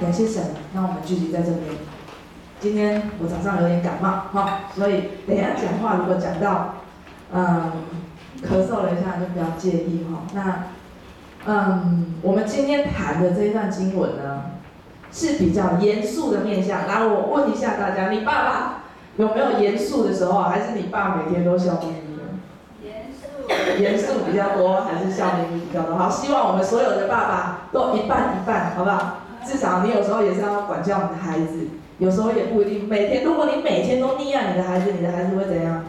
感谢神，让我们聚集在这边。今天我早上有点感冒，哈，所以等一下讲话如果讲到，嗯，咳嗽了一下就不要介意哈。那，嗯，我们今天谈的这一段经文呢，是比较严肃的面向。来，我问一下大家，你爸爸有没有严肃的时候，还是你爸每天都笑眯眯的？严肃，严肃比较多，还是笑眯眯比较多？好，希望我们所有的爸爸都一半一半，好不好？至少你有时候也是要管教你的孩子，有时候也不一定每天。如果你每天都溺爱你的孩子，你的孩子会怎样？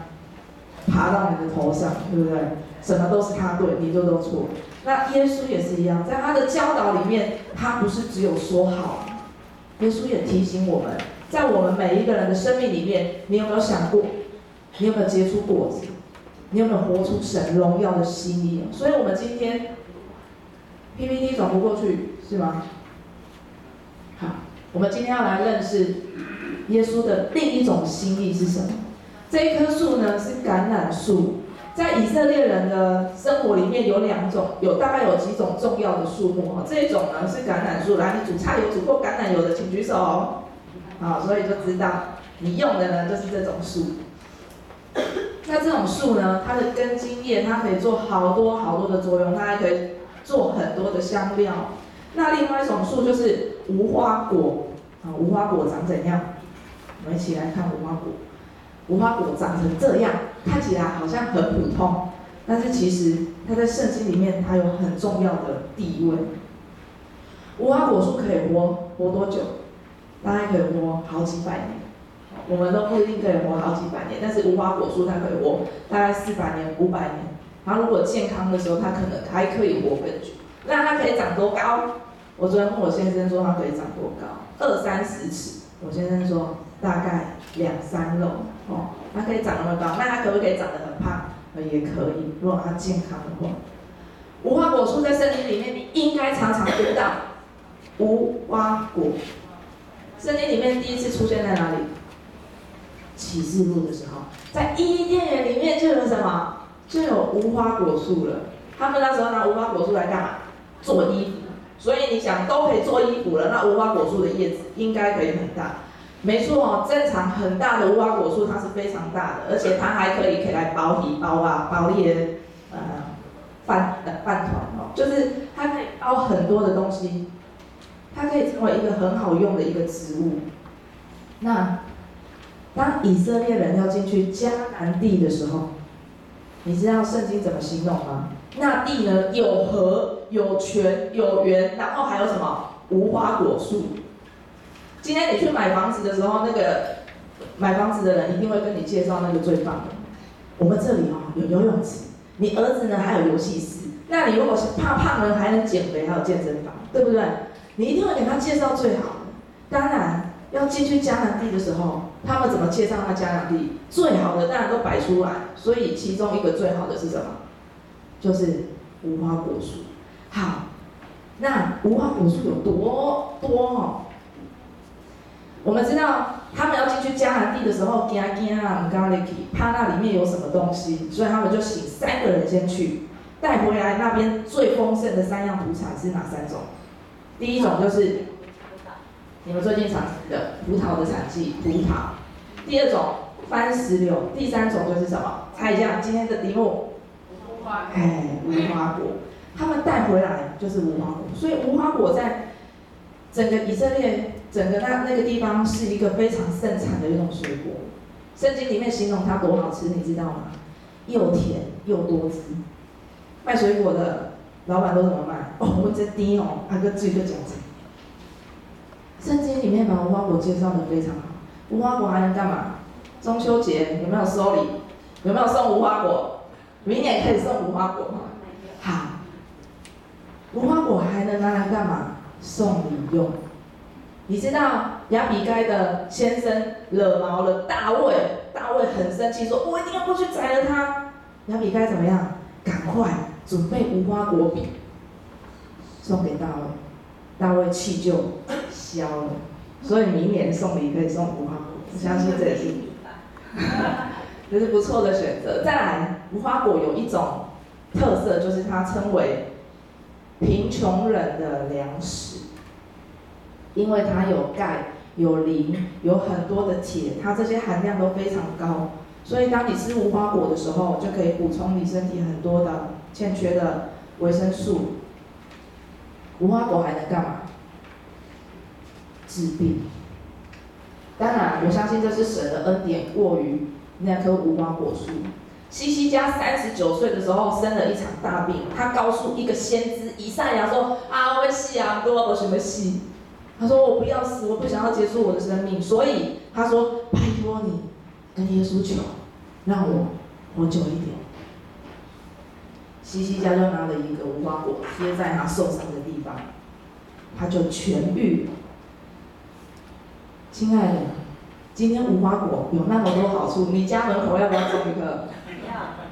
爬到你的头上，对不对？什么都是他对，你就都错。那耶稣也是一样，在他的教导里面，他不是只有说好，耶稣也提醒我们，在我们每一个人的生命里面，你有没有想过？你有没有结出果子？你有没有活出神荣耀的心意？所以我们今天 PPT 转不过去，是吗？好，我们今天要来认识耶稣的另一种心意是什么？这一棵树呢是橄榄树，在以色列人的生活里面有两种，有大概有几种重要的树木哈。这一种呢是橄榄树，来，你煮菜有煮过橄榄油的，请举手。好，所以就知道你用的呢就是这种树。那这种树呢，它的根茎叶它可以做好多好多的作用，它还可以做很多的香料。那另外一种树就是无花果啊，无花果长怎样？我们一起来看无花果。无花果长成这样，看起来好像很普通，但是其实它在圣经里面它有很重要的地位。无花果树可以活活多久？大概可以活好几百年。我们都不一定可以活好几百年，但是无花果树它可以活大概四百年、五百年。然后如果健康的时候，它可能还可以活更久。那它可以长多高？我昨天问我先生说它可以长多高？二三十尺。我先生说大概两三楼哦，它可以长那么高。那它可不可以长得很胖？也可以，如果它健康的话。无花果树在森林里面，你应该常常读到无花果。森林里面第一次出现在哪里？启示录的时候，在伊甸园里面就有什么？就有无花果树了。他们那时候拿无花果树来干嘛？做衣服。所以你想都可以做衣服了，那无花果树的叶子应该可以很大。没错哦，正常很大的无花果树它是非常大的，而且它还可以可以来包皮包啊包叶呃饭呃饭团哦，就是它可以包很多的东西，它可以成为一个很好用的一个植物。那当以色列人要进去迦南地的时候，你知道圣经怎么形容吗？那地呢有河有泉有源，然后还有什么无花果树。今天你去买房子的时候，那个买房子的人一定会跟你介绍那个最棒的。我们这里哦有游泳池，你儿子呢还有游戏室。那你如果是怕胖人还能减肥，还有健身房，对不对？你一定会给他介绍最好的。当然要进去迦南地的时候，他们怎么介绍他迦南地？最好的当然都摆出来。所以其中一个最好的是什么？就是无花果树，好，那无花果树有多多哦？我们知道他们要进去迦南地的时候，惊惊啊，唔敢入去，怕那里面有什么东西，所以他们就请三个人先去，带回来那边最丰盛的三样土产是哪三种？第一种就是你们最近常吃的葡萄的产季，葡萄。第二种番石榴，第三种就是什么？猜一下今天的题目。哎，无花果，他们带回来就是无花果，所以无花果在整个以色列整个那那个地方是一个非常盛产的一种水果。圣经里面形容它多好吃，你知道吗？又甜又多汁。卖水果的老板都怎么卖？哦，我这低哦，阿哥自己就讲这。圣经里面把无花果介绍的非常好。无花果还能干嘛？中秋节有没有收礼？有没有送无花果？明年可以送无花果吗？无花果还能拿来干嘛？送礼用。你知道亚比该的先生惹毛了大卫，大卫很生气，说：“我一定要过去宰了他。”亚比该怎么样？赶快准备无花果饼送给大卫，大卫气就消了。所以明年送礼可以送无花果，相信这也是。这是不错的选择。再来，无花果有一种特色，就是它称为贫穷人的粮食。因为它有钙、有磷、有很多的铁，它这些含量都非常高，所以当你吃无花果的时候，就可以补充你身体很多的欠缺的维生素。无花果还能干嘛？治病。当然，我相信这是神的恩典过于那棵无花果树。西西家三十九岁的时候生了一场大病，他告诉一个先知以赛亚说：“啊，我会死啊，我我什么死？”他说：“我不要死，我不想要结束我的生命。”所以他说：“拜托你，跟耶稣求，让我活久一点。”西西家就拿了一个无花果贴在他受伤的地方，他就痊愈。亲爱的，今天无花果有那么多好处，你家门口要不要种一棵？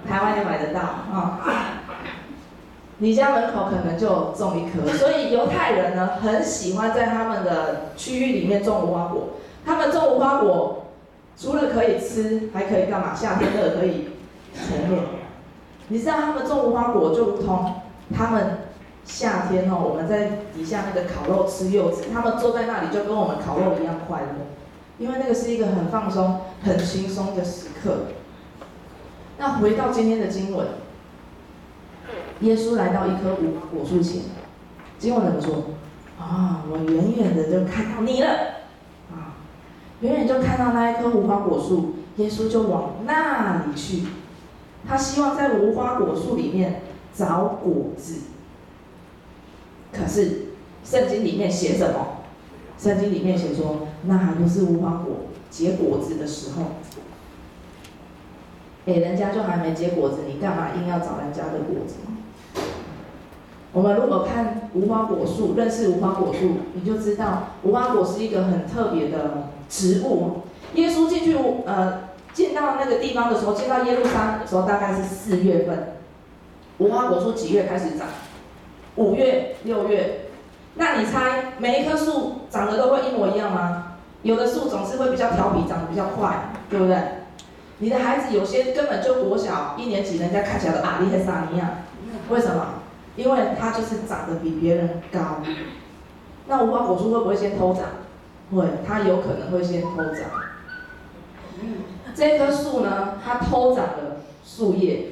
台湾也买得到啊。你家门口可能就种一棵，所以犹太人呢很喜欢在他们的区域里面种无花果。他们种无花果，除了可以吃，还可以干嘛？夏天热可以晨练。你知道他们种无花果就如同他们夏天哦，我们在底下那个烤肉吃柚子，他们坐在那里就跟我们烤肉一样快乐，因为那个是一个很放松、很轻松的时刻。那回到今天的经文，耶稣来到一棵无花果树前，经文怎么说？啊，我远远的就看到你了，啊，远远就看到那一棵无花果树，耶稣就往那里去，他希望在无花果树里面找果子。可是圣经里面写什么？圣经里面写说，那还不是无花果结果子的时候。哎，人家就还没结果子，你干嘛硬要找人家的果子？我们如果看无花果树，认识无花果树，你就知道无花果是一个很特别的植物。耶稣进去呃进到那个地方的时候，进到耶路撒冷的时候，大概是四月份。无花果树几月开始长？五月、六月。那你猜每一棵树长得都会一模一样吗？有的树总是会比较调皮，长得比较快，对不对？你的孩子有些根本就国小一年级，人家看起来都阿力和萨尼亚，为什么？因为他就是长得比别人高。那无花果树会不会先偷长？会，它有可能会先偷长。这棵树呢，它偷长了树叶，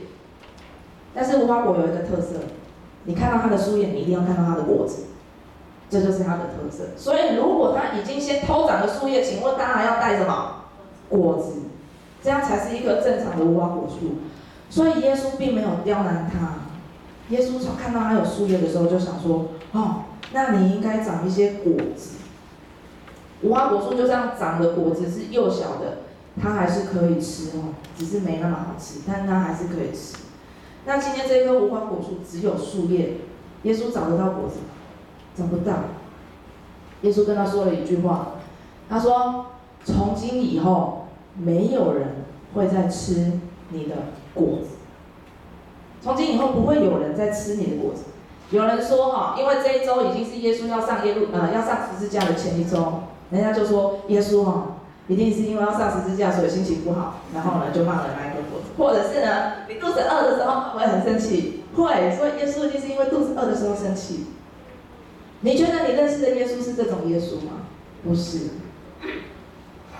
但是无花果有一个特色，你看到它的树叶，你一定要看到它的果子，这就是它的特色。所以如果它已经先偷长了树叶，请问它还要带什么？果子。这样才是一棵正常的无花果树，所以耶稣并没有刁难他。耶稣从看到他有树叶的时候，就想说：哦，那你应该长一些果子。无花果树就这样长的果子是幼小的，它还是可以吃哦，只是没那么好吃，但它还是可以吃。那今天这棵无花果树只有树叶，耶稣找得到果子吗？找不到。耶稣跟他说了一句话，他说：从今以后。没有人会再吃你的果子。从今以后不会有人再吃你的果子。有人说哈，因为这一周已经是耶稣要上耶路呃要上十字架的前一周，人家就说耶稣哈一定是因为要上十字架，所以心情不好，然后呢就骂了那一个果子。或者是呢，你肚子饿的时候会很生气，会，所以耶稣一定是因为肚子饿的时候生气。你觉得你认识的耶稣是这种耶稣吗？不是。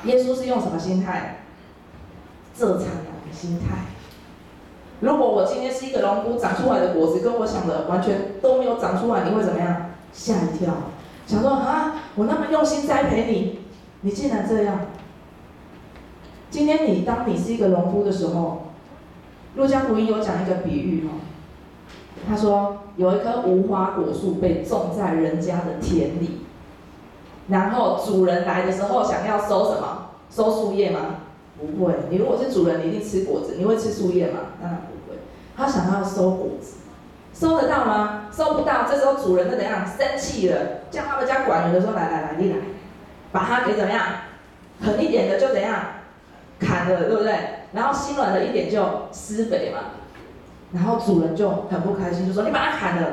耶稣是用什么心态？这才的心态。如果我今天是一个龙菇长出来的果子，跟我想的完全都没有长出来，你会怎么样？吓一跳，想说啊，我那么用心栽培你，你竟然这样。今天你当你是一个农夫的时候，路加福音有讲一个比喻哦，他说有一棵无花果树被种在人家的田里。然后主人来的时候，想要收什么？收树叶吗？不会。你如果是主人，你一定吃果子。你会吃树叶吗？当然不会。他想要收果子，收得到吗？收不到。这时候主人就怎样？生气了，叫他们家管员的说：“来来来，你来，把它给怎么样？狠一点的就怎样？砍了，对不对？然后心软了一点就施肥嘛。然后主人就很不开心，就说：你把它砍了。”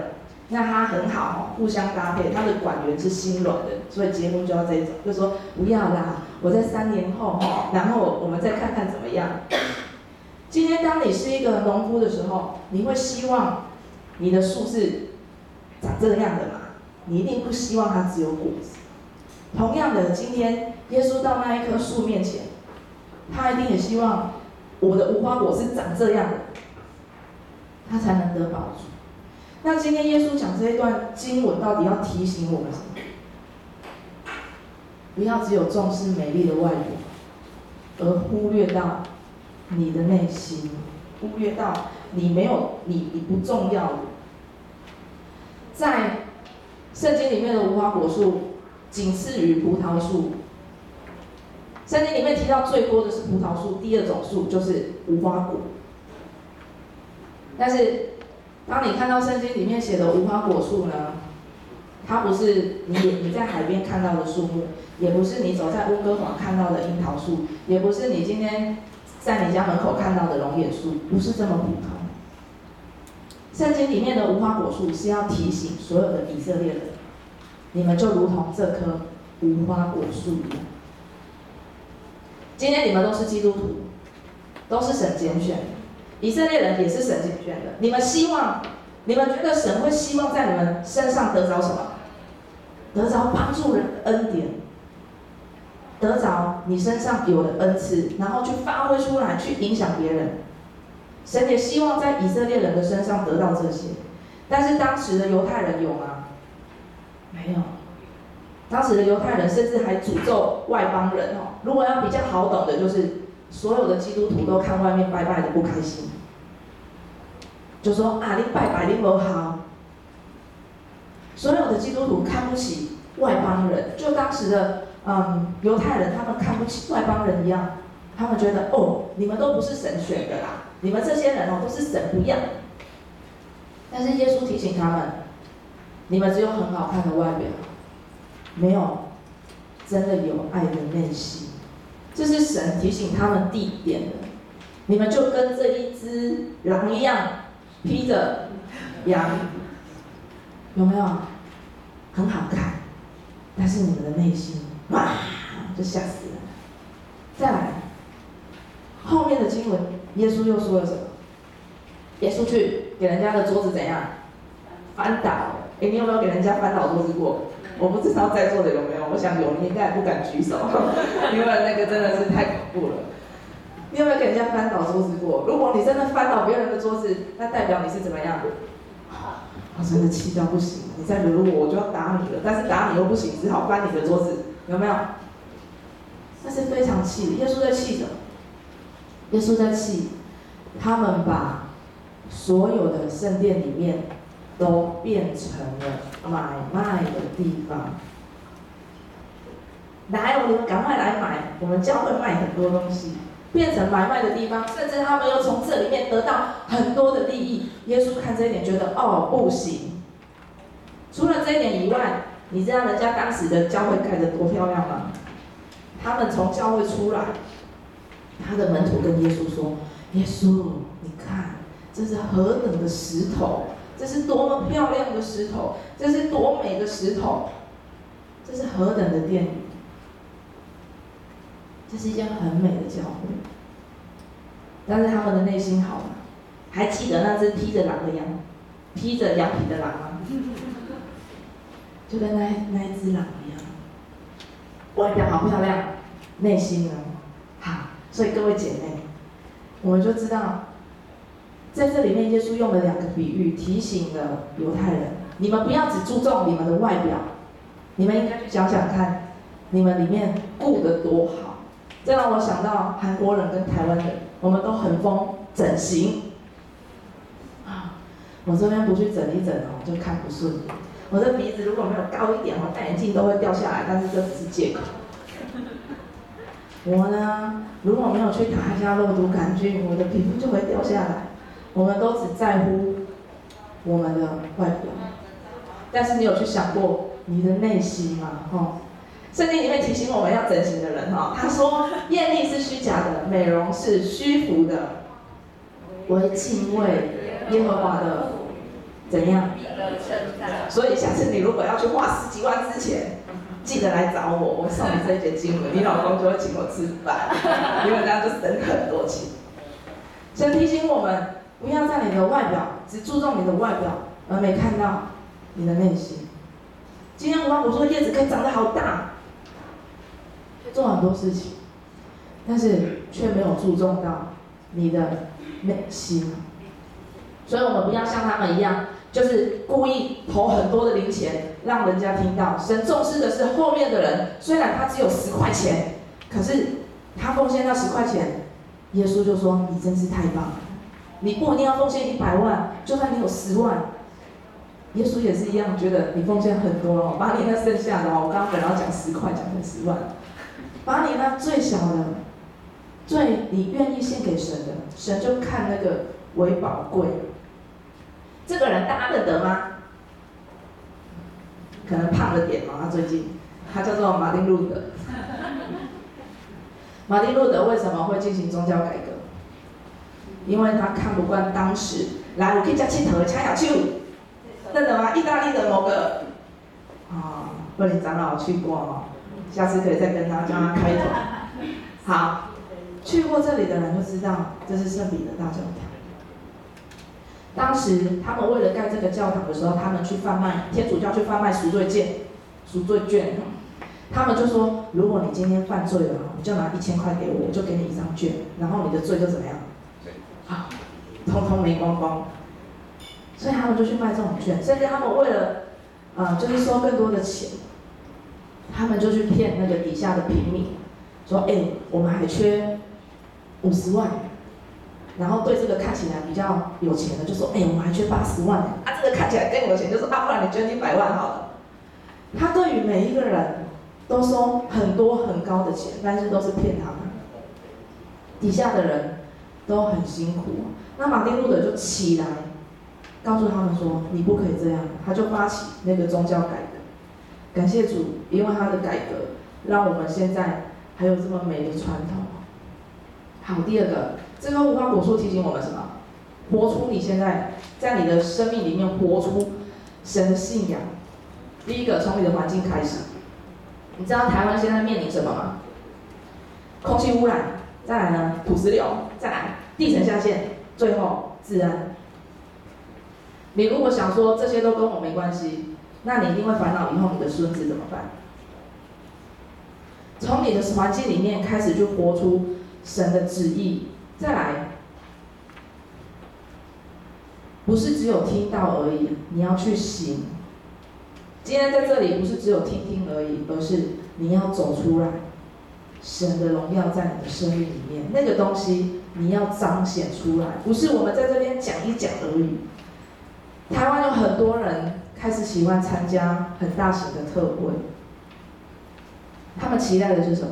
那他很好互相搭配。他的管员是心软的，所以结婚就要这种，就说不要啦，我在三年后，然后我们再看看怎么样。今天当你是一个农夫的时候，你会希望你的树是长这样的吗？你一定不希望它只有果子。同样的，今天耶稣到那一棵树面前，他一定也希望我的无花果是长这样的，他才能得保住。那今天耶稣讲这一段经文，到底要提醒我们什么？不要只有重视美丽的外表，而忽略到你的内心，忽略到你没有你你不重要的。在圣经里面的无花果树，仅次于葡萄树。圣经里面提到最多的是葡萄树，第二种树就是无花果。但是，当你看到圣经里面写的无花果树呢，它不是你你在海边看到的树木。也不是你走在温哥华看到的樱桃树，也不是你今天在你家门口看到的龙眼树，不是这么普通。圣经里面的无花果树是要提醒所有的以色列人，你们就如同这棵无花果树一样。今天你们都是基督徒，都是神拣选的，以色列人也是神拣选的。你们希望，你们觉得神会希望在你们身上得着什么？得着帮助人的恩典。得着你身上有的恩赐，然后去发挥出来，去影响别人。神也希望在以色列人的身上得到这些，但是当时的犹太人有吗？没有。当时的犹太人甚至还诅咒外邦人哦。如果要比较好懂的，就是所有的基督徒都看外面拜拜的不开心，就说啊，你拜拜你不好。所有的基督徒看不起外邦人，就当时的。嗯，犹太人他们看不起外邦人一样，他们觉得哦，你们都不是神选的啦，你们这些人哦都是神不要。但是耶稣提醒他们，你们只有很好看的外表，没有真的有爱的内心。这是神提醒他们地点的，你们就跟这一只狼一样，披着羊，有没有？很好看，但是你们的内心。哇！就吓死了。再来，后面的经文，耶稣又说了什么？耶稣去给人家的桌子怎样？翻倒。哎，你有没有给人家翻倒桌子过？我不知道在座的有没有，我想有，你应该不敢举手，因为那个真的是太恐怖了。你有没有给人家翻倒桌子过？如果你真的翻倒别人的桌子，那代表你是怎么样的？我真的气到不行，你再惹我，我就要打你了。但是打你又不行，只好翻你的桌子。有没有？那是非常气。耶稣在气什么？耶稣在气，他们把所有的圣殿里面都变成了买卖的地方。来，我们赶快来买，我们教会卖很多东西，变成买卖的地方，甚至他们又从这里面得到很多的利益。耶稣看这一点，觉得哦，不行。除了这一点以外。你知道人家当时的教会盖得多漂亮吗？他们从教会出来，他的门徒跟耶稣说：“耶稣，你看，这是何等的石头，这是多么漂亮的石头，这是多美的石头，这是何等的殿宇，这是一件很美的教会。”但是他们的内心好吗？还记得那只披着狼的羊，披着羊皮的狼吗？就跟那那一只狼一样，外表好漂亮，内心呢，好。所以各位姐妹，我们就知道，在这里面，耶稣用了两个比喻，提醒了犹太人：你们不要只注重你们的外表，你们应该去想想看，你们里面顾得多好。这让我想到韩国人跟台湾人，我们都很疯整形。我这边不去整一整哦，就看不顺眼。我的鼻子如果没有高一点哦，戴眼镜都会掉下来，但是这只是借口。我呢，如果没有去打一下肉毒杆菌，我的皮肤就会掉下来。我们都只在乎我们的外表，但是你有去想过你的内心吗？哈，圣经里面提醒我们要整形的人哈，他说艳丽是虚假的，美容是虚浮的，为敬畏耶和华的。怎样？所以下次你如果要去花十几万之前，记得来找我，我送你这一节经文，你老公就会请我吃饭，因为这样就省很多钱。先提醒我们，不要在你的外表只注重你的外表，而没看到你的内心。今天我我说叶子可以长得好大，可以做很多事情，但是却没有注重到你的内心。所以我们不要像他们一样，就是故意投很多的零钱，让人家听到。神重视的是后面的人，虽然他只有十块钱，可是他奉献那十块钱，耶稣就说：“你真是太棒了。”你不一定要奉献一百万，就算你有十万，耶稣也是一样，觉得你奉献很多哦，把你那剩下的哦，我刚刚本来要讲十块，讲成十万，把你那最小的、最你愿意献给神的，神就看那个为宝贵。这个人大家认得吗？可能胖了点嘛，他最近，他叫做马丁路德。马丁路德为什么会进行宗教改革？因为他看不惯当时，来，我可以叫气头掐小去，认得吗？意大利的某个啊，问你长老去过哦？下次可以再跟他叫他开团。好，去过这里的人就知道，这是圣彼得大教堂。当时他们为了盖这个教堂的时候，他们去贩卖天主教去贩卖赎罪券，赎罪券，他们就说，如果你今天犯罪了，你就拿一千块给我，我就给你一张券，然后你的罪就怎么样？通通没光光，所以他们就去卖这种券，甚至他们为了，呃，就是收更多的钱，他们就去骗那个底下的平民，说，哎，我们还缺五十万，然后对这个看起来比较有钱的就说，哎，我们还缺八十万，啊，这个看起来更有钱，就说，啊，不然你捐一百万好了。他对于每一个人都收很多很高的钱，但是都是骗他们，底下的人。都很辛苦，那马丁路德就起来，告诉他们说：“你不可以这样。”他就发起那个宗教改革。感谢主，因为他的改革，让我们现在还有这么美的传统。好，第二个，这棵无花果树提醒我们什么？活出你现在在你的生命里面活出神的信仰。第一个，从你的环境开始。你知道台湾现在面临什么吗？空气污染。再来呢，土石流；再来，地层下陷；最后，治安。你如果想说这些都跟我没关系，那你一定会烦恼以后你的孙子怎么办？从你的环境里面开始去活出神的旨意。再来，不是只有听到而已，你要去行。今天在这里不是只有听听而已，而是你要走出来。神的荣耀在你的生命里面，那个东西你要彰显出来，不是我们在这边讲一讲而已。台湾有很多人开始喜欢参加很大型的特会，他们期待的是什么？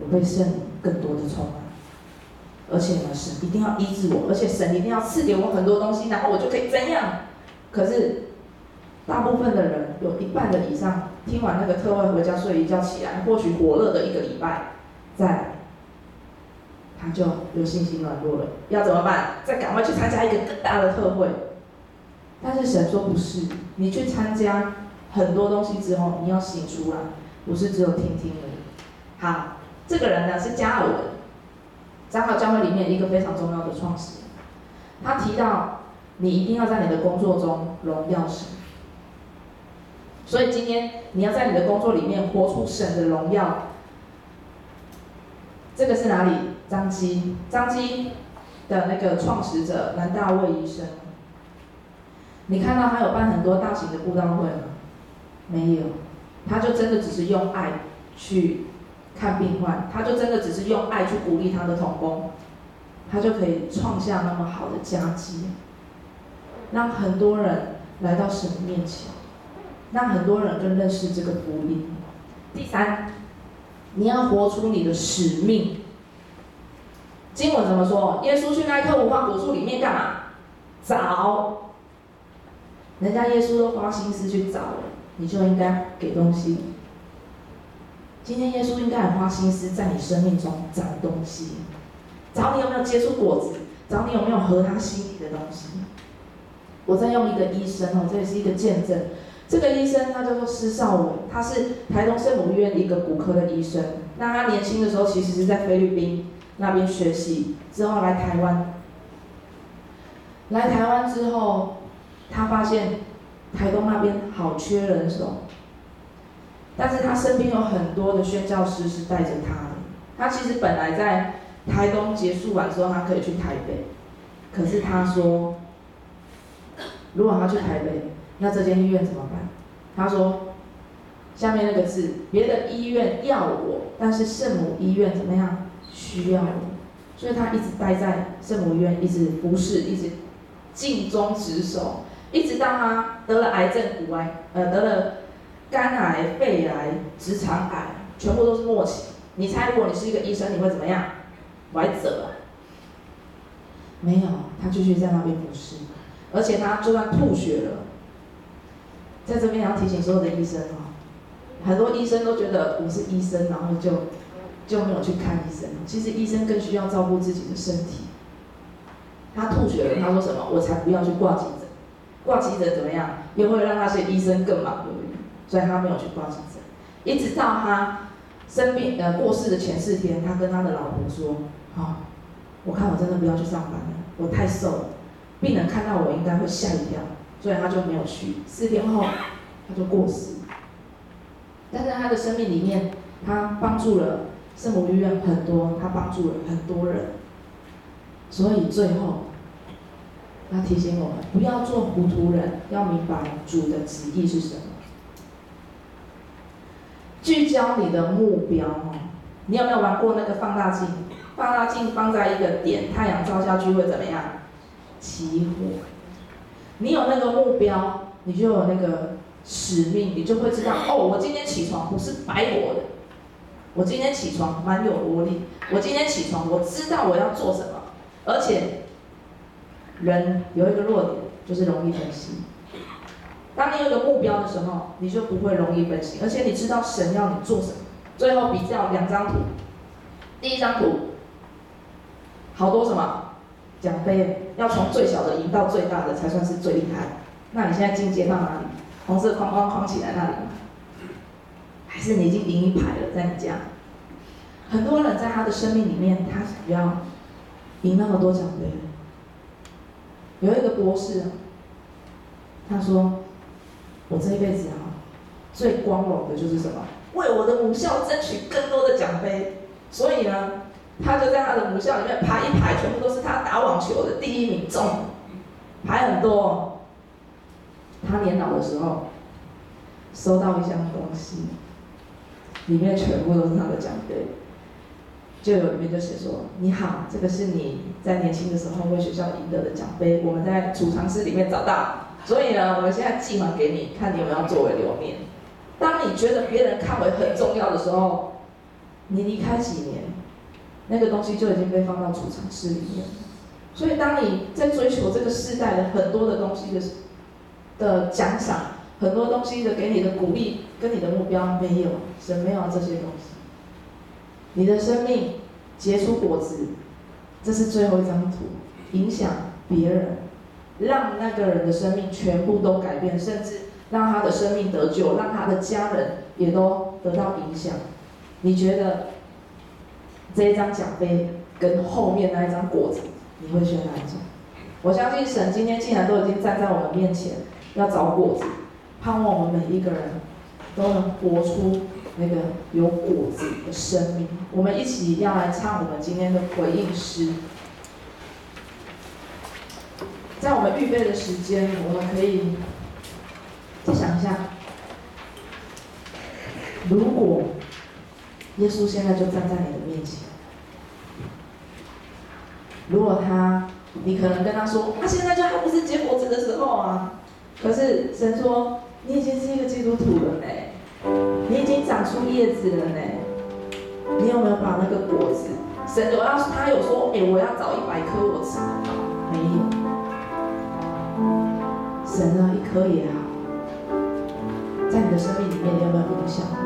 我被圣灵更多的充满，而且呢，神一定要医治我，而且神一定要赐给我很多东西，然后我就可以怎样？可是大部分的人有一半的以上听完那个特会回家睡一觉起来，或许火热的一个礼拜。在，他就有信心软弱了，要怎么办？再赶快去参加一个更大的特会。但是神说不是，你去参加很多东西之后，你要醒出来，不是只有听听而已。好，这个人呢是加尔文，长老教会里面一个非常重要的创始人。他提到，你一定要在你的工作中荣耀神。所以今天你要在你的工作里面活出神的荣耀。这个是哪里？张基，张基的那个创始者南大卫医生。你看到他有办很多大型的布道会吗？没有，他就真的只是用爱去看病患，他就真的只是用爱去鼓励他的同工，他就可以创下那么好的佳绩，让很多人来到神面前，让很多人更认识这个福音。第三。你要活出你的使命。经文怎么说？耶稣去那棵无花果树里面干嘛？找。人家耶稣都花心思去找了，你就应该给东西。今天耶稣应该很花心思在你生命中找东西，找你有没有接触果子，找你有没有合他心意的东西。我在用一个医生哦，这也是一个见证。这个医生他叫做施少伟，他是台东圣母医院一个骨科的医生。那他年轻的时候其实是在菲律宾那边学习，之后来台湾。来台湾之后，他发现台东那边好缺人手，但是他身边有很多的宣教师是带着他的。他其实本来在台东结束完之后，他可以去台北，可是他说，如果他去台北，那这间医院怎么办？他说，下面那个字，别的医院要我，但是圣母医院怎么样？需要我，所以他一直待在圣母院，一直服侍，一直尽忠职守，一直到他得了癌症骨癌，呃，得了肝癌、肺癌、直肠癌，全部都是末期。你猜，如果你是一个医生，你会怎么样？歪折？没有，他继续在那边服侍，而且他就算吐血了，在这边要提醒所有的医生哦，很多医生都觉得我是医生，然后就就没有去看医生。其实医生更需要照顾自己的身体。他吐血了，他说什么？我才不要去挂急诊，挂急诊怎么样？又会让那些医生更忙，对不对？所以他没有去挂急诊，一直到他生病呃过世的前四天，他跟他的老婆说：好。我看我真的不要去上班了，我太瘦了，病人看到我应该会吓一跳，所以他就没有去。四天后他就过世。但是他的生命里面，他帮助了圣母医院很多，他帮助了很多人。所以最后，他提醒我们不要做糊涂人，要明白主的旨意是什么，聚焦你的目标哦。你有没有玩过那个放大镜？放大镜放在一个点，太阳照下去会怎么样？起火。你有那个目标，你就有那个使命，你就会知道哦，我今天起床不是白活的，我今天起床蛮有活力，我今天起床我知道我要做什么，而且人有一个弱点就是容易分心。当你有一个目标的时候，你就不会容易分心，而且你知道神要你做什么。最后比较两张图，第一张图。好多什么奖杯，要从最小的赢到最大的才算是最厉害。那你现在进阶到哪里？红色框框框起来那里？还是你已经赢一排了，在你家？很多人在他的生命里面，他想要赢那么多奖杯。有一个博士，他说：“我这一辈子啊，最光荣的就是什么？为我的母校争取更多的奖杯。”所以呢。他就在他的母校里面排一排，全部都是他打网球的第一名中，排很多。他年老的时候，收到一箱东西，里面全部都是他的奖杯，就有里面就写说：“你好，这个是你在年轻的时候为学校赢得的奖杯，我们在储藏室里面找到，所以呢，我们现在寄还给你，看你有没有作为留念。当你觉得别人看为很重要的时候，你离开几年。”那个东西就已经被放到储藏室里面，所以当你在追求这个世代的很多的东西的的奖赏，很多东西的给你的鼓励跟你的目标没有，神没有这些东西。你的生命结出果子，这是最后一张图，影响别人，让那个人的生命全部都改变，甚至让他的生命得救，让他的家人也都得到影响。你觉得？这一张奖杯跟后面那一张果子，你会选哪一种？我相信神今天既然都已经站在我们面前，要找果子，盼望我们每一个人都能活出那个有果子的生命。我们一起要来唱我们今天的回应诗。在我们预备的时间，我们可以再想一下，如果。耶稣现在就站在你的面前。如果他，你可能跟他说，他现在就还不是结果子的时候啊。可是神说，你已经是一个基督徒了呢，你已经长出叶子了呢。你有没有把那个果子？神有要，他有说，哎，我要找一百颗我吃得到，没有。神啊，一颗也好，在你的生命里面，你有没有影响过？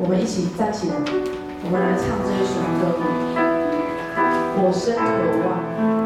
我们一起站起来，我们来唱这一首歌，我深渴望。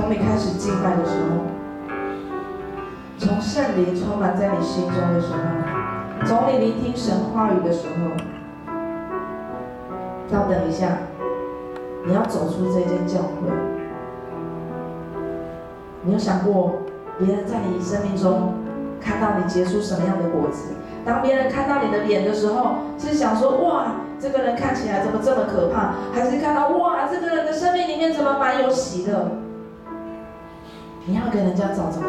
从你开始敬拜的时候，从圣灵充满在你心中的时候，从你聆听神话语的时候，到等一下，你要走出这间教会，你有想过别人在你生命中看到你结出什么样的果子？当别人看到你的脸的时候，是想说哇，这个人看起来怎么这么可怕？还是看到哇，这个人的生命里面怎么蛮有喜的？你要给人家找什么？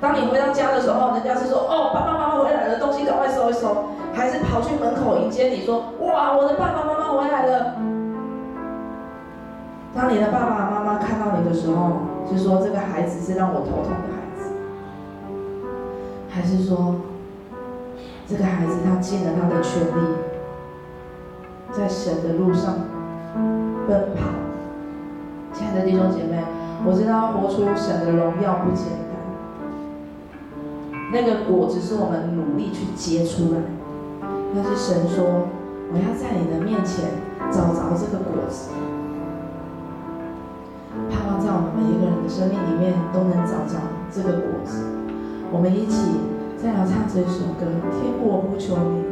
当你回到家的时候，人家是说哦，爸爸妈妈回来了，东西赶快收一收，还是跑去门口迎接你说哇，我的爸爸妈妈回来了？当你的爸爸妈妈看到你的时候，是说这个孩子是让我头痛的孩子，还是说？这个孩子，他尽了他的全力，在神的路上奔跑。亲爱的弟兄姐妹，我知道活出神的荣耀不简单，那个果子是我们努力去结出来。但是神说，我要在你的面前找着这个果子，盼望在我们每一个人的生命里面都能找着这个果子。我们一起。再来唱这首歌，天父，我不求你。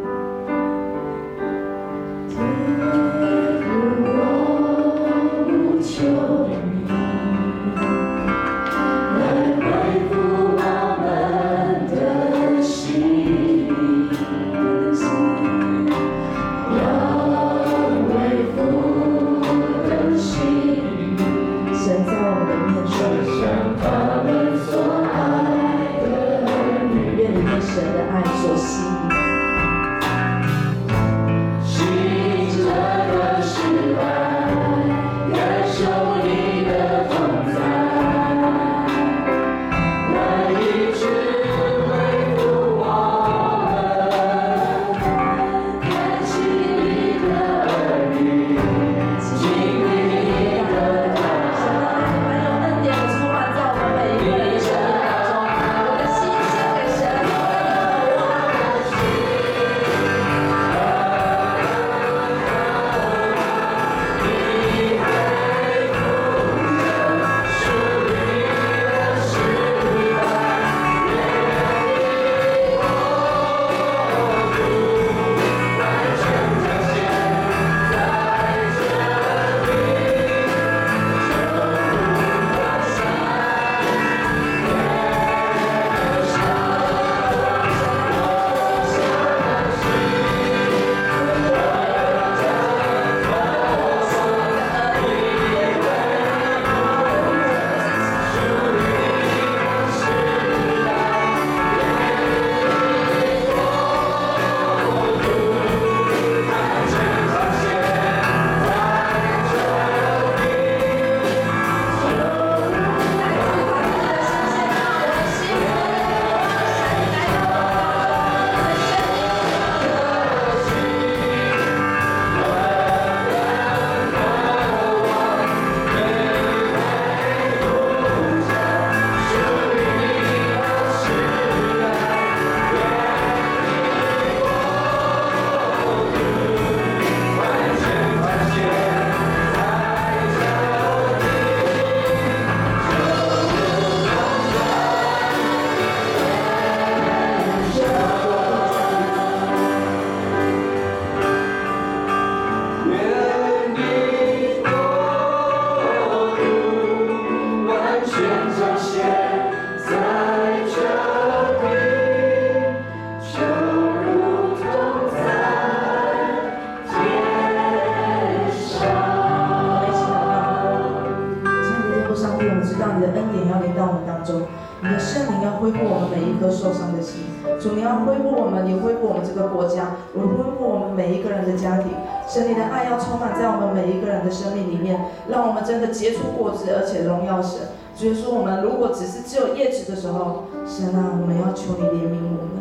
你的圣灵要恢复我们每一颗受伤的心，主你要恢复我们，也恢复我们这个国家，也恢复我们每一个人的家庭。神你的爱要充满在我们每一个人的生命里面，让我们真的结出果子，而且荣耀神。所以说，我们如果只是只有叶子的时候，神啊，我们要求你怜悯我们，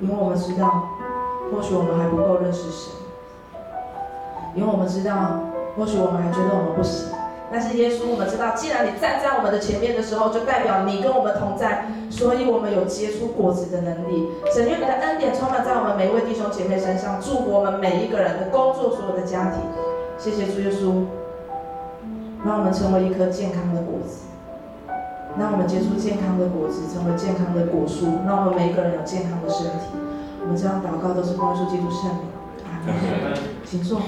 因为我们知道，或许我们还不够认识神，因为我们知道，或许我们还觉得我们不行。但是耶稣，我们知道，既然你站在我们的前面的时候，就代表你跟我们同在，所以我们有结出果子的能力。神愿你的恩典充满在我们每一位弟兄姐妹身上，祝福我们每一个人的工作，所有的家庭。谢谢主耶稣。让我们成为一颗健康的果子，让我们结出健康的果子，成为健康的果树，让我们每一个人有健康的身体。我们这样祷告都是奉耶稣基督圣名，阿门。请坐。